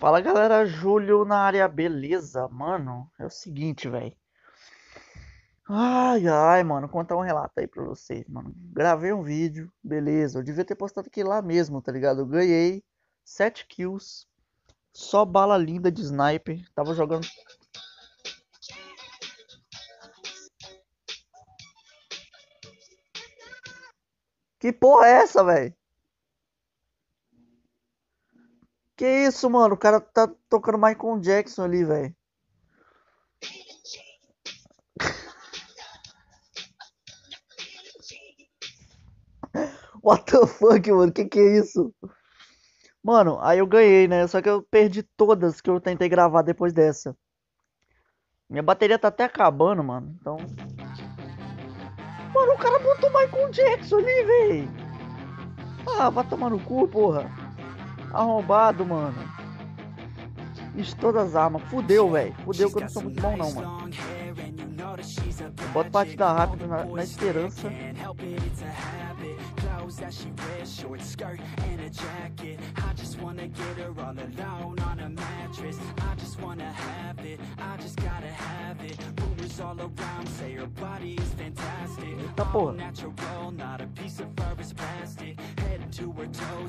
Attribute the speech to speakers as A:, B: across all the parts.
A: Fala galera, Júlio na área, beleza? Mano, é o seguinte, velho. Ai, ai, mano, contar um relato aí pra vocês, mano. Gravei um vídeo, beleza. Eu devia ter postado aqui lá mesmo, tá ligado? Eu ganhei 7 kills, só bala linda de sniper. Tava jogando. Que porra é essa, velho? Que isso, mano? O cara tá tocando Michael Jackson ali, velho. What the fuck, mano? Que que é isso? Mano, aí eu ganhei, né? Só que eu perdi todas que eu tentei gravar depois dessa. Minha bateria tá até acabando, mano. Então. Mano, o cara botou Michael Jackson ali, velho. Ah, vai tomar no cu, porra. Arrombado, mano. Isso, todas as armas. Fudeu, velho. Fudeu que eu não sou muito bom, não, mano. Eu boto partida rápida na, na esperança. that she wears Short skirt and a jacket I just wanna get her all alone on a mattress I just wanna have it, I just gotta have it Rumors all around say her body is fantastic All natural,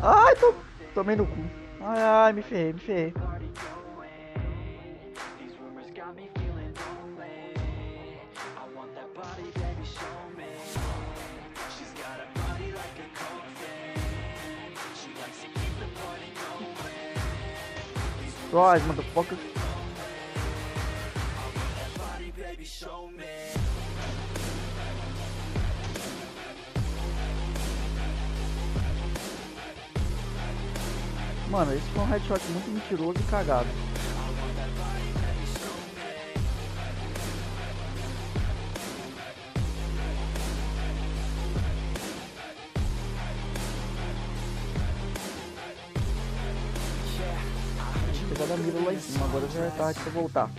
A: Ai, tô... tomei no cu. Ai, ai, me ferrei, me ferrei. Rise, motherfucker. Mano, esse foi um headshot muito mentiroso e cagado. Pegar da mira lá em cima, agora já é tarde pra voltar.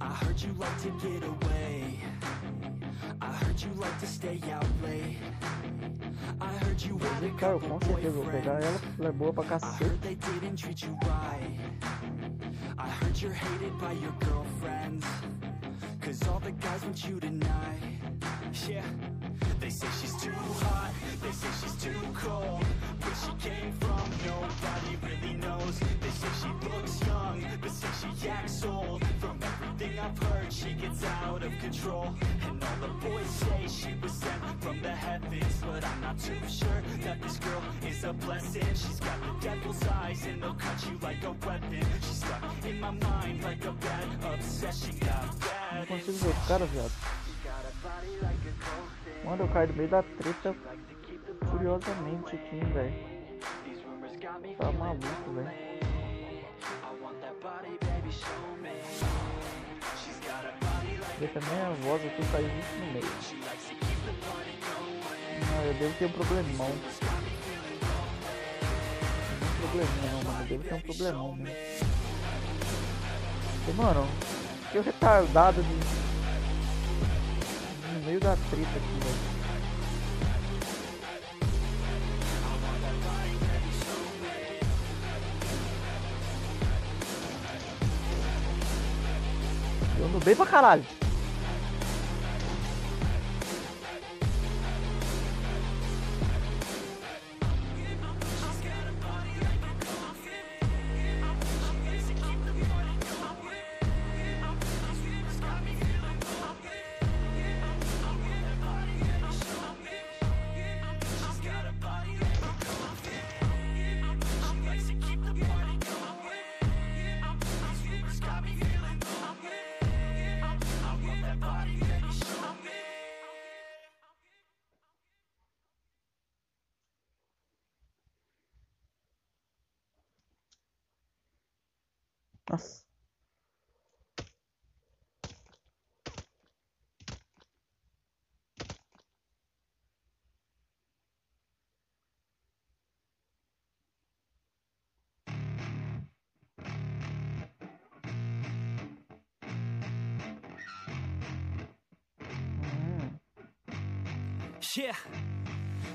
A: I heard you like to get away. I heard you like to stay out late. Cara, com certeza vou pegar ela, ela é boa pra cacete. I heard you're hated by your girlfriends. Cause all the guys want you tonight. Yeah. They say she's too hot. They say she's too cold. Where she came from Nobody really knows. They say she looks young But say she acts old. From everything I've heard She gets out of control the boys say She was sent from the heavens But I'm not too sure That this girl is a blessing She's got the devil's eyes And they'll cut you like a weapon She's stuck in my mind Like a bad obsession Got bad Não consigo ver o cara, viado. Mano, eu caio no meio da treta furiosamente aqui, velho. Tá maluco, velho. Vê também a voz aqui saiu muito no meio. Não, eu devo ter um problemão. Não um probleminha não, mano. Eu devo ter um problemão, né? E, mano, que retardado de... no meio da treta aqui, velho. Eu ando bem pra caralho.
B: ます。
A: Yeah.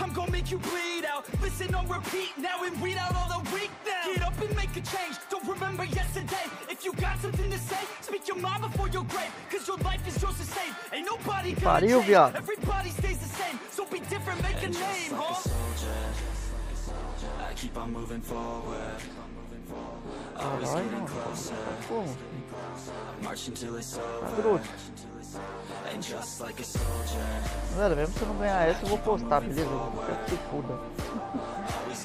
A: I'm gonna make you bleed out. Listen on repeat now and weed out all the weak now. Get up and make a change. Don't remember yesterday. If you got something to say, speak your mind before your grave. Cause your life is yours to save. Ain't nobody gonna
B: pariu,
A: change.
B: viado.
A: Everybody stays the same. So be different, make a name, huh? I keep on moving forward. Always getting closer.
B: Como?
A: March until it's over.
B: Galera, mesmo se eu não ganhar essa, eu vou postar, beleza? Que se foda.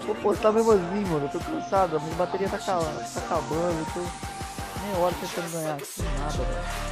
B: Vou postar mesmo assim, mano. Eu tô cansado, a minha bateria tá, tá acabando. Eu tô meia hora tentando ganhar. Sem nada, velho.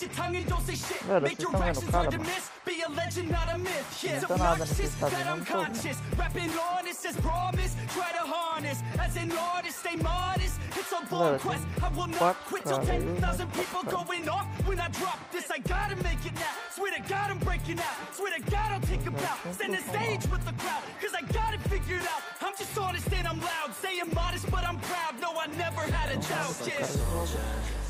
A: Your tongue and don't say shit.
B: Velho,
A: Make your actions hard to miss. Be a legend, not a myth. Yeah, it's obnoxious that I'm
B: não tô vendo.
A: conscious Rapping honest as promise. Try to harness. As an artist, stay modest. It's a long quest. I will not quit till 10,000 people going off. When I drop this, I gotta make it now. Swear to God I'm breaking out. Swear to God I'll take a bow. Stand the stage with the crowd Cause I got it figured out. I'm just honest and I'm loud. Saying modest but I'm proud. No, I never had a doubt, yeah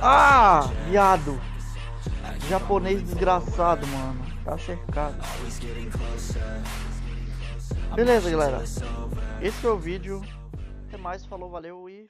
B: Ah, viado. Japonês desgraçado, mano. Tá cercado. Beleza, galera. Esse foi o vídeo. Até mais, falou, valeu e